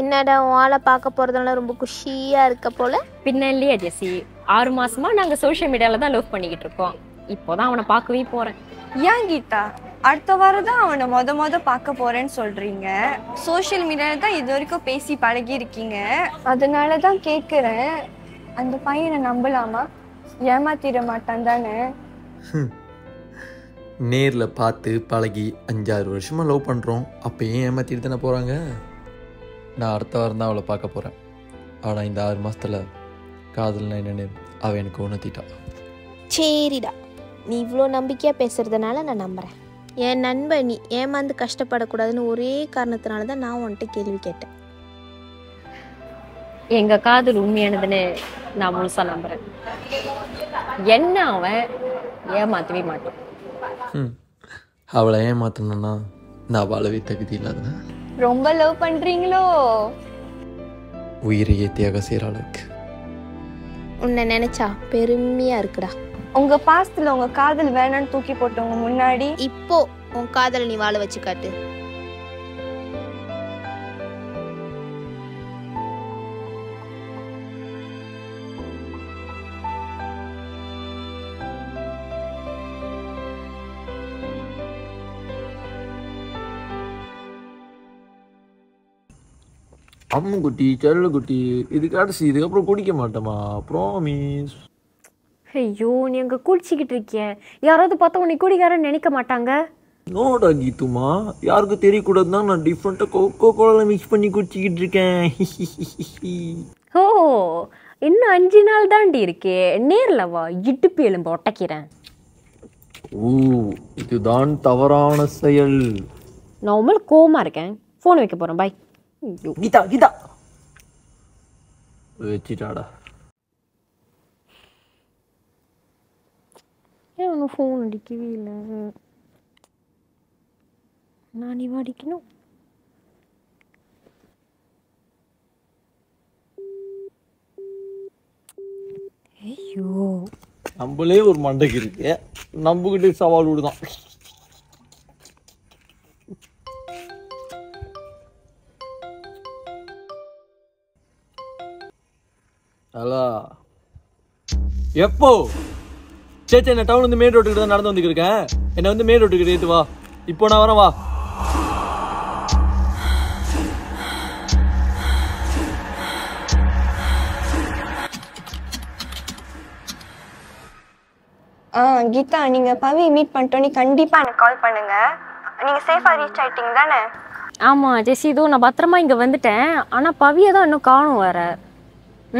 என்னடா உன் ஆளை பார்க்க போகிறதுனால ரொம்ப குஷியாக இருக்க போல? பின்ன இல்லையா ஜெசி ஆறு மாசமா நாங்க சோஷியல் மீடியால தான் லவ் பண்ணிக்கிட்டு இருக்கோம். இப்போதான் அவனை பார்க்கவே போறேன். ஏன் கீதா? அடுத்த வாரம் தான் அவனை மொத மொத பார்க்க போறேன்னு சொல்றீங்க. சோஷியல் மீடியால தான் இது வரைக்கும் பேசி பழகி இருக்கீங்க அதனால தான் கேட்குறேன் அந்த பையனை நம்பலாமா? ஏமாத்திட மாட்டான் தானே. நேரில் பார்த்து பழகி அஞ்சாறு வருஷமாக லவ் பண்ணுறோம் அப்போ ஏன் ஏமாற்றிட்டு தானே போகிறாங்க நான் அடுத்த வாரம் தான் அவளை பார்க்க போகிறேன் ஆனால் இந்த ஆறு மாதத்தில் காதல்னா என்னென்னு அவள் எனக்கு உணர்த்திட்டா. சரிடா. நீ இவ்வளோ நம்பிக்கையாக பேசுறதுனால நான் நம்புகிறேன் என் நண்பன் நீ ஏமாந்து கஷ்டப்படக்கூடாதுன்னு ஒரே காரணத்தினால தான் நான் உன்கிட்ட கேள்வி கேட்டேன். எங்க காதல் உண்மையானதுன்னு நான் முழுசா நம்புறேன். என்ன அவன் ஏமாத்தவே மாட்டான். அவளை ஏமாத்தணுன்னா நான் வாழவே தகுதி இல்லாதவன். ரொம்ப லவ் பண்றீங்களோ? உயிரையே தியாகம் செய்கிற அளவுக்கு. உன்னை நினச்சா பெருமையாக இருக்குடா. உங்க பாஸ்ட்ல உங்க காதல் வேணாம்னு தூக்கி போட்டவங்க முன்னாடி? இப்போ உன் காதலை நீ வாழ வச்சு காட்டு அம்மு குட்டி செல்ல குட்டி இது கடைசி இதுக்கப்புறம் குடிக்க மாட்டேமா? ப்ராமிஸ் ஐயோ நீ அங்க குளிச்சுக்கிட்டு இருக்கிய. யாராவது பார்த்தா உன்னை குடிகாரன்னு நினைக்க மாட்டாங்க. நோடா கீத்துமா? யாருக்கும் தெரியக்கூடாதுன்னா நான் டிஃப்ரெண்ட்டாக கோகோ கோலாவில் மிக்ஸ் பண்ணி குடிச்சிக்கிட்டு இருக்கேன். ஓ இன்னும் அஞ்சு நாள் தாண்டி இருக்கே. நேர்ல வா இடுப்பு எலும்பு ஒட்டக்கிறேன். ஓ இதுதான் தவறான செயல். நான் உண்மையில கோவமா இருக்கேன். ஃபோன் வைக்க போறேன் பாய் கீதா கீதா. வச்சிட்டாடா. ஏன் ஒன்றும் ஃபோன் அடிக்கவே இல்லை? நான் நீ அடிக்கணும்? ஐயோ. நம்மளே ஒரு மண்டைக்கு இருக்கு. நம்பகிட்டே சவால் விடுதான். எப்போ? சே சே நான் டவுன் வந்து மெயின் ரோட்டுக்கு தான் நடந்து வந்துட்டு இருக்கேன் என்னை வந்து மெயின் ரோட்டுக்கு ஏத்து வா. இப்போ நான் வரேன் வா. ஆ கீதா நீங்க பவி மீட் பண்ணிட்டோன்னே கண்டிப்பா எனக்கு கால் பண்ணுங்க. நீங்க சேஃபா ரீச் ஆயிட்டீங்க தானே? ஆமா ஜெசி இதோ நான் பத்திரமா இங்க வந்துட்டேன். ஆனா பவியை தான் இன்னும் காணும் வேற.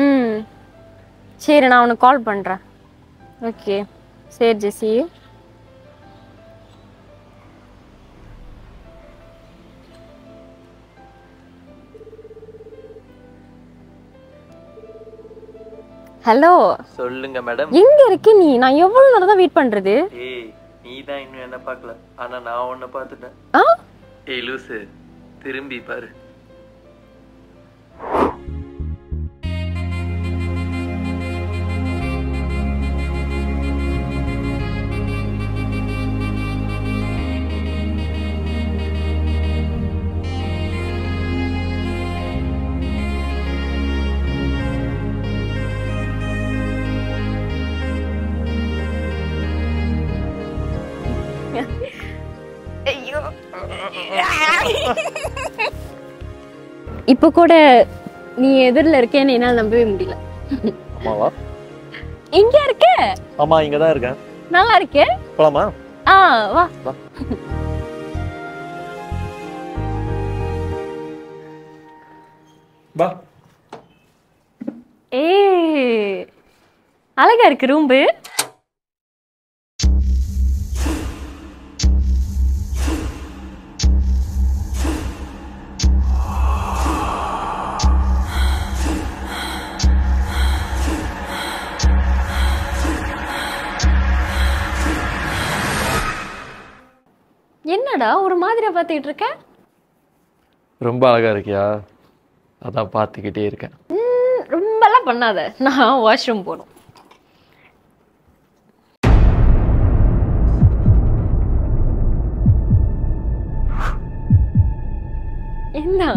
ம். சரி நான் உனக்கு கால் பண்றேன். ஓகே சரி ஜெசி. ஹலோ சொல்லுங்க மேடம் எங்க இருக்க நீ? நான் எவ்வளவு நேரம் தான் வெயிட் பண்றது? ஏய் நீ தான் இன்னும் என்ன பார்க்கல. ஆனா நான் உன்னை பார்த்துட்டேன். ஆ? ஏய் லூசு. திரும்பி பாரு. இப்போ கூட நீ எதிரில் இருக்கேன்னு என்னால் நம்பவே முடியல. ஆமாவா? எங்க இருக்க? ஆமா இங்க தான் இருக்கேன். நல்லா இருக்கே போலாமா? ஆ வா. பா ஏ அழகா இருக்கு ரூம்பு மாதிரியா பார்த்துக்கிட்டு இருக்க ரொம்ப அழகா இருக்கியா? அதான் பார்த்துக்கிட்டே இருக்கேன். ரொம்பலாம் பண்ணாத. நான் வாஷ்ரூம் போகணும். என்ன?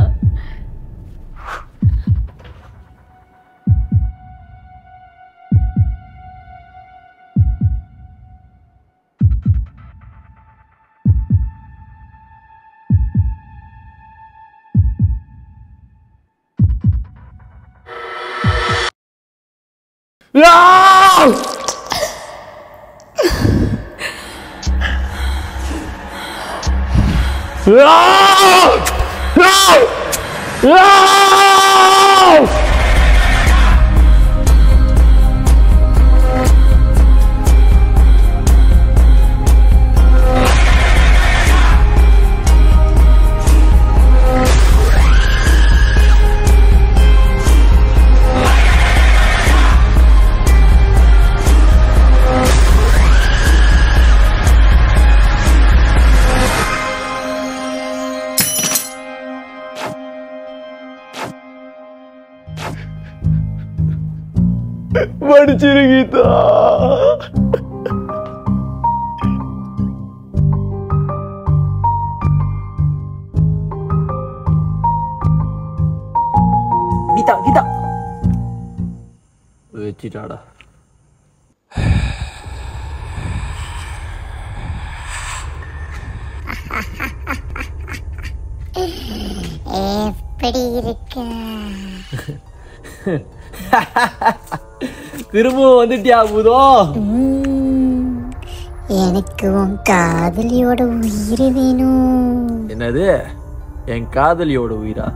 No! No! No! No! படிச்சிரு Geetha. Geetha Geetha. வச்சிட்டாடா. எப்படி இருக்க? திரும்பவும் வந்துட்டியா பூதோ? எனக்கு உன் காதலியோட உயிர் வேணும். என்னது? என் காதலியோட உயிரா?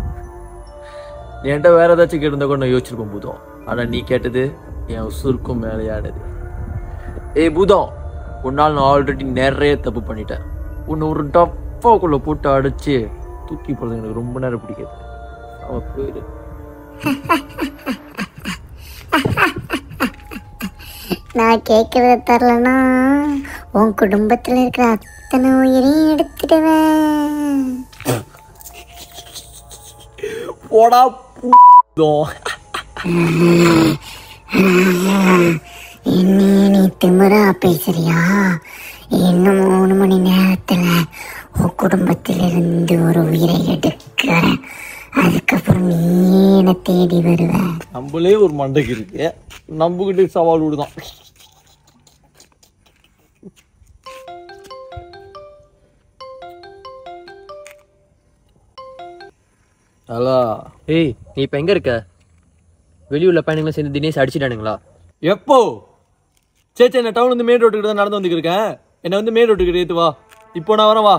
என்கிட்ட வேற ஏதாச்சும் கேட்டிருந்தா கூட நான் யோசிச்சிருப்பேன் பூதம் ஆனா நீ கேட்டது என் உசுருக்கும் மேலேயானது. ஏய் பூதம் உன்னால் நான் ஆல்ரெடி நிறைய தப்பு பண்ணிட்டேன். உன்னை ஒரு டப்பாக்குள்ள போட்டு அடிச்சு தூக்கி போடுறது எனக்கு ரொம்ப நேரம் பிடிக்காது. அவன் போயிரு. நான் கேட்கறத தரலனா உன் குடும்பத்துல இருக்கிற அத்தனை உயிரையும் எடுத்துடுவேன். போடா என்னைய நீ திமிரா பேசுறியா? இன்னும் மூணு மணி நேரத்துல உன் குடும்பத்திலிருந்து ஒரு உயிரை எடுக்கிறேன். அதுக்கப்புறம் என்னை தேடி வருவ நம்மளே ஒரு மண்டைக்கு இருக்கு. நம்பகிட்ட சவால் விடுதான். ஹலோ. ஏய் நீ இப்போ எங்கே இருக்க? வெளியூரில் பையனுங்களும் சேர்ந்து தினேஷ் அடிச்சிட்டானுங்களா? எப்போ? சே சே நான் டவுன் வந்து மெயின் ரோட்டுக்கு தான் நடந்து வந்துருக்கேன் என்னை வந்து மெயின் ரோட்டுக்கு ஏத்து வா. இப்போ நான் வரேன் வா.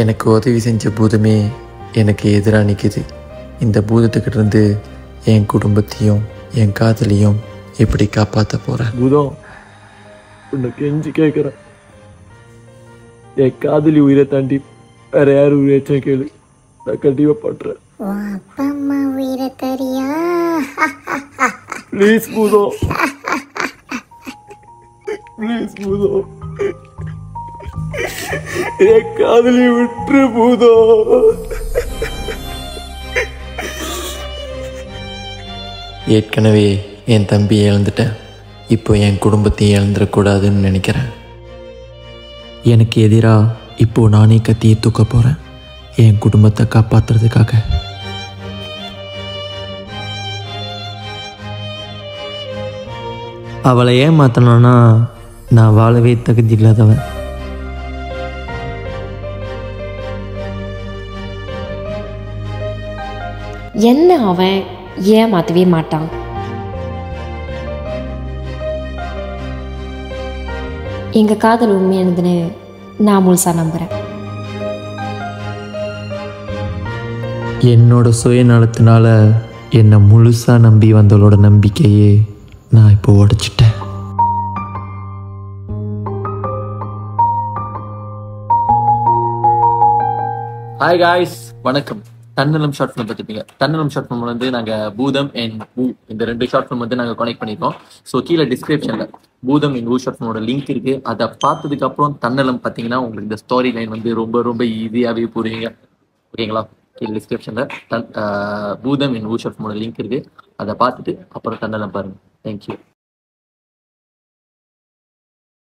எனக்கு உதவி செஞ்ச பூதமே எனக்கு எதிராக நிற்குது இந்த பூதத்துக்கிட்ட இருந்து என் குடும்பத்தையும் என் காதலியும் எப்படி காப்பாற்ற போகிறேன் பூதம் உன்னை கெஞ்சி கேட்குறேன். என் காதலி உயிரை தாண்டி வேற யார் உயிராச்சும் கேளு. நான் கண்டிப்பாக பண்ணுறேன் அப்பா அம்மா உயிரை தரியா? ப்ளீஸ் பூதம். ப்ளீஸ் பூதம். என் காதலி விட்டு பூதம் ஏற்கனவே என் தம்பியை இழந்துட்டேன். இப்போ என் குடும்பத்தையும் இழந்துடக்கூடாதுன்னு நினைக்கிறேன். எனக்கு எதிராக இப்போ நானே கத்தியை தூக்க போகிறேன் என் குடும்பத்தை காப்பாற்றுறதுக்காக அவளை ஏமாத்தணும்னா நான் வாழவே தகுதி இல்லாதவன். என்ன அவன் ஏமாத்தவே மாட்டான்? எங்க காதல் உண்மையானதுன்னு நான் முழுசா நம்புறேன். என்னோட சுயநலத்தினால என்னை முழுசாக நம்பி வந்தவளோட நம்பிக்கையே நான் இப்போ உடைச்சிட்டேன். ஹாய் காய்ஸ் வணக்கம். தன்னலம் ஷார்ட் ஃபிலிம் பார்த்துருப்பீங்க. தன்னலம் ஷார்ட் ஃபிலிம் வந்து நாங்கள் பூதம் அண்ட் பூ இந்த ரெண்டு ஷார்ட் ஃபிலிம் வந்து நாங்கள் கனெக்ட் பண்ணியிருக்கோம் ஸோ கீழே டிஸ்கிரிப்ஷனில் பூதம் அண்ட் பூ ஷார்ட் ஃபிலிமோட லிங்க் இருக்கு. அதை பார்த்ததுக்கு அப்புறம் தன்னலம் பார்த்தீங்கன்னா உங்களுக்கு இந்த ஸ்டோரி லைன் வந்து ரொம்ப ரொம்ப ஈஸியாகவே புரியுங்க. ஓகேங்களா? கீழே டிஸ்கிரிப்ஷனில் தன் பூதம் அண்ட் பூ ஷார்ட் ஃபிலிமோட லிங்க் இருக்கு. அதை பார்த்துட்டு அப்புறம் தன்னலம் பாருங்க. தேங்க்யூ